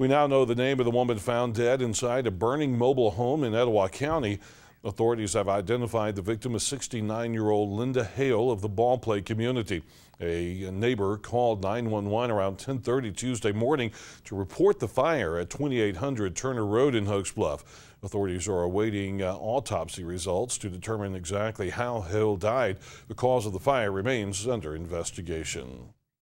We now know the name of the woman found dead inside a burning mobile home in Etowah County. Authorities have identified the victim as 69 year old Linda Hale of the Ballplay community. A neighbor called 911 around 1030 Tuesday morning to report the fire at 2800 Turner Road in Hokes Bluff. Authorities are awaiting uh, autopsy results to determine exactly how Hale died. The cause of the fire remains under investigation.